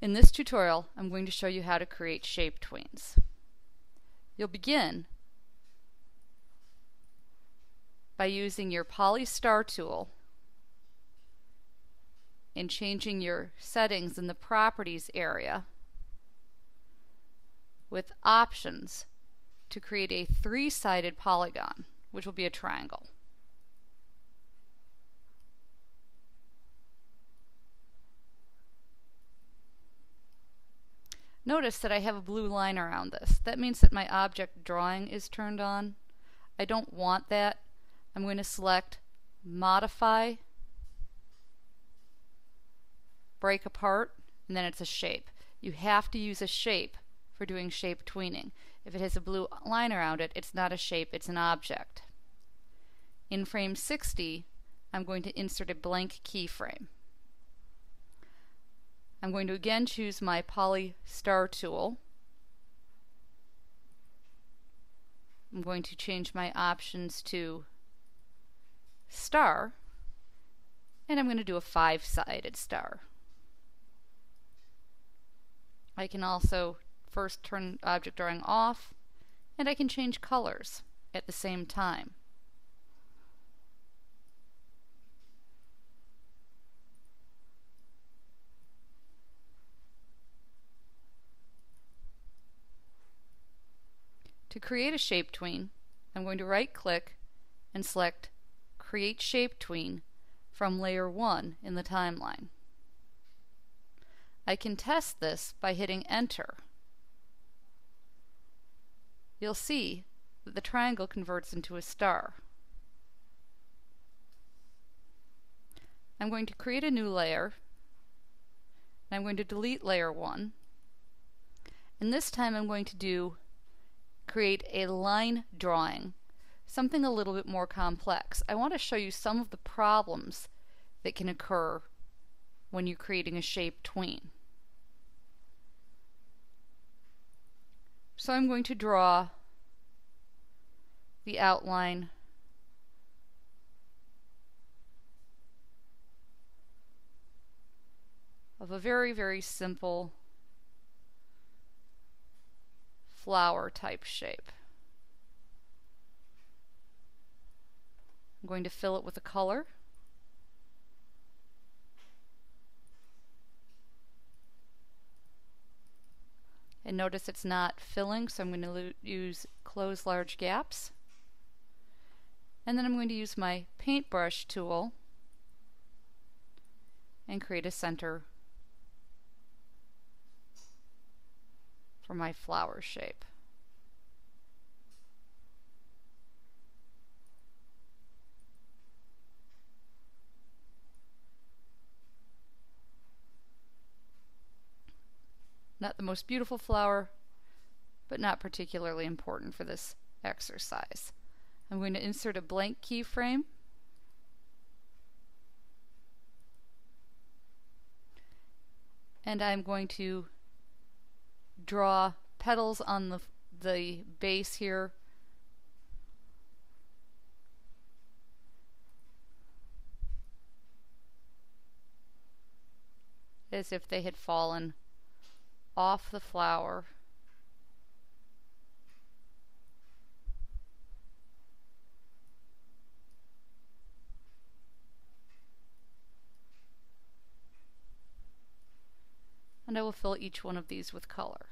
In this tutorial, I'm going to show you how to create shape tweens. You'll begin by using your Poly Star tool and changing your settings in the properties area with options to create a three-sided polygon, which will be a triangle. Notice that I have a blue line around this. That means that my object drawing is turned on. I don't want that. I'm going to select Modify, Break Apart, and then it's a shape. You have to use a shape for doing shape tweening. If it has a blue line around it, it's not a shape, it's an object. In frame 60, I'm going to insert a blank keyframe. I'm going to again choose my Poly Star tool. I'm going to change my options to star and I'm going to do a five-sided star. I can also first turn object drawing off and I can change colors at the same time. To create a shape tween, I'm going to right click and select Create Shape Tween from Layer 1 in the timeline. I can test this by hitting Enter. You'll see that the triangle converts into a star. I'm going to create a new layer. And I'm going to delete layer 1. And this time I'm going to do create a line drawing, something a little bit more complex. I want to show you some of the problems that can occur when you're creating a shape tween. So I'm going to draw the outline of a very, very simple flower type shape. I'm going to fill it with a color. And notice it's not filling, so I'm going to use close large gaps. And then I'm going to use my paintbrush tool and create a center for my flower shape. Not the most beautiful flower, but not particularly important for this exercise. I'm going to insert a blank keyframe. And I'm going to draw petals on the, the base here. As if they had fallen off the flower. And I will fill each one of these with color.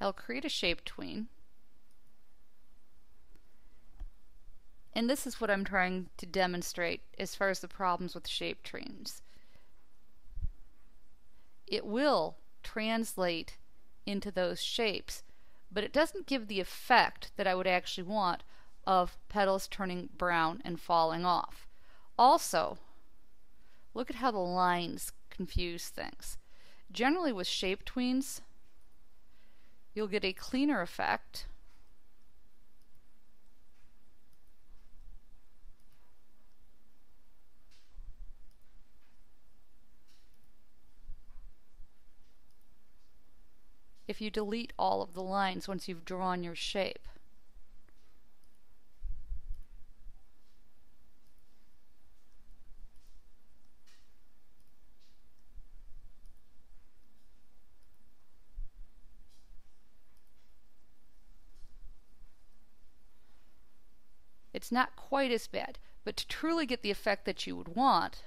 I'll create a shape tween. And this is what I'm trying to demonstrate as far as the problems with shape tweens. It will translate into those shapes, but it doesn't give the effect that I would actually want of petals turning brown and falling off. Also, look at how the lines confuse things. Generally with shape tweens, you'll get a cleaner effect if you delete all of the lines once you've drawn your shape. It's not quite as bad, but to truly get the effect that you would want,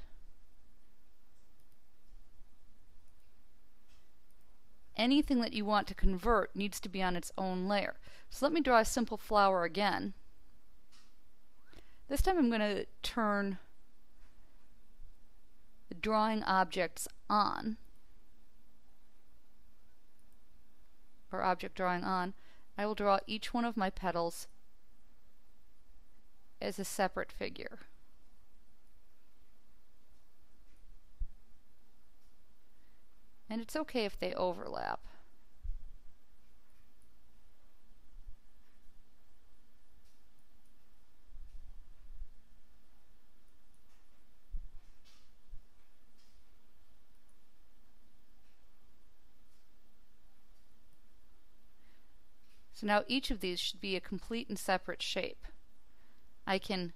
anything that you want to convert needs to be on its own layer. So let me draw a simple flower again. This time I'm going to turn the drawing objects on, or object drawing on. I will draw each one of my petals as a separate figure. And it's okay if they overlap. So now each of these should be a complete and separate shape. I can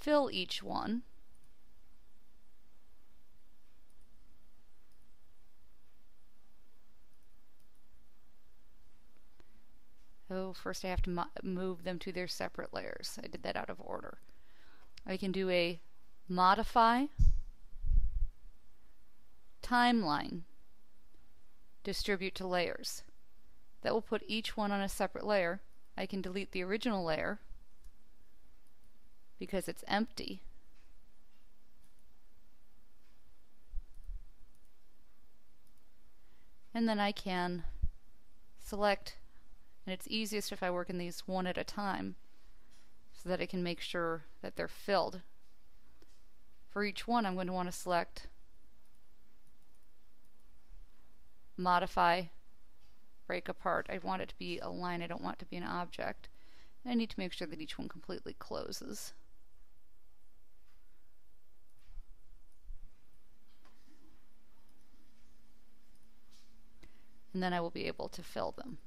fill each one. First I have to move them to their separate layers. I did that out of order. I can do a modify timeline distribute to layers. That will put each one on a separate layer. I can delete the original layer because it's empty. And then I can select, and it's easiest if I work in these one at a time so that I can make sure that they're filled. For each one I'm going to want to select modify break apart. I want it to be a line, I don't want it to be an object. And I need to make sure that each one completely closes. and then I will be able to fill them.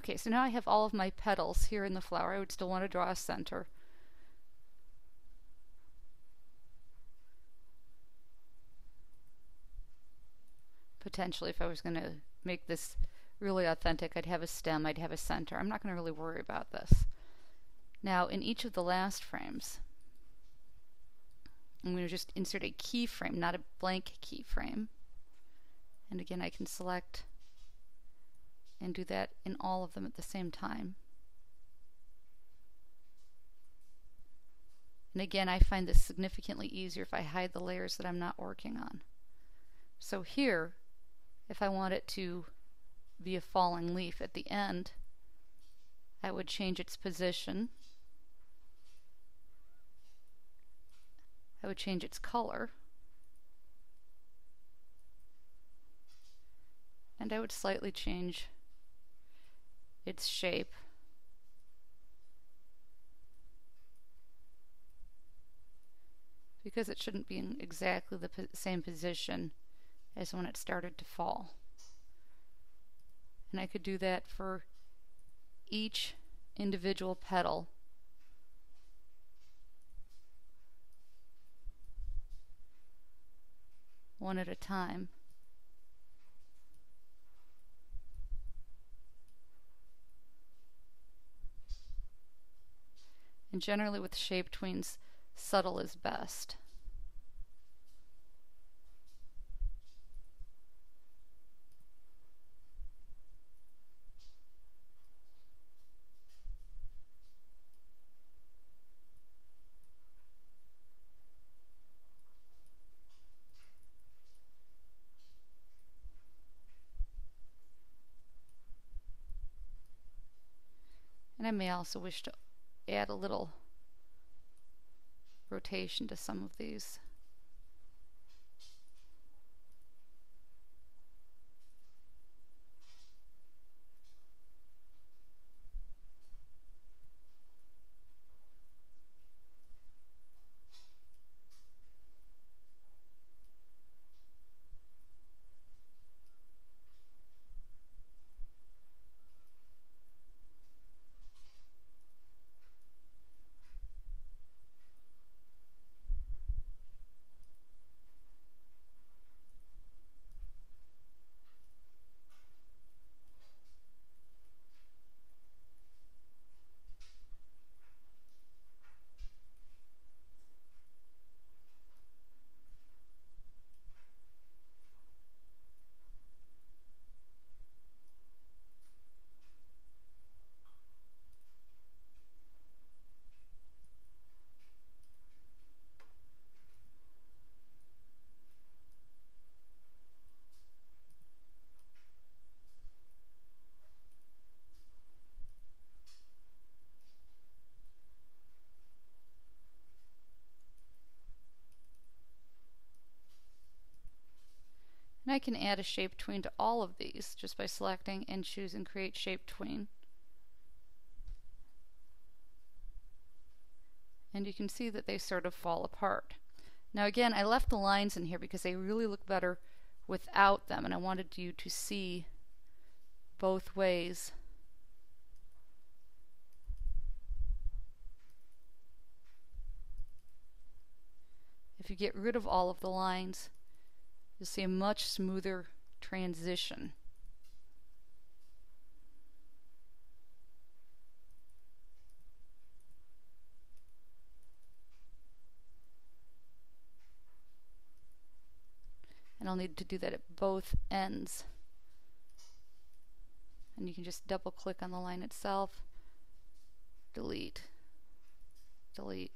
Okay, so now I have all of my petals here in the flower. I would still want to draw a center. Potentially, if I was going to make this really authentic, I'd have a stem, I'd have a center. I'm not going to really worry about this. Now, in each of the last frames, I'm going to just insert a keyframe, not a blank keyframe. And again, I can select and do that in all of them at the same time. And again, I find this significantly easier if I hide the layers that I'm not working on. So here, if I want it to be a falling leaf at the end, I would change its position. I would change its color. And I would slightly change its shape. Because it shouldn't be in exactly the po same position as when it started to fall. And I could do that for each individual petal. One at a time. Generally with shape tweens, subtle is best. And I may also wish to add a little rotation to some of these. And I can add a shape tween to all of these just by selecting and choosing create shape tween. And you can see that they sort of fall apart. Now again, I left the lines in here because they really look better without them and I wanted you to see both ways. If you get rid of all of the lines, you'll see a much smoother transition. And I'll need to do that at both ends. And you can just double click on the line itself, delete, delete.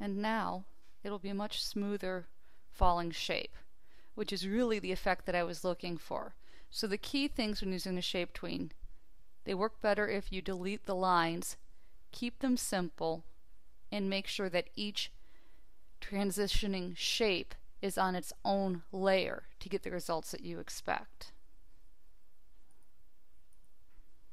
And now it'll be a much smoother falling shape, which is really the effect that I was looking for. So the key things when using a shape tween, they work better if you delete the lines, keep them simple, and make sure that each transitioning shape is on its own layer to get the results that you expect.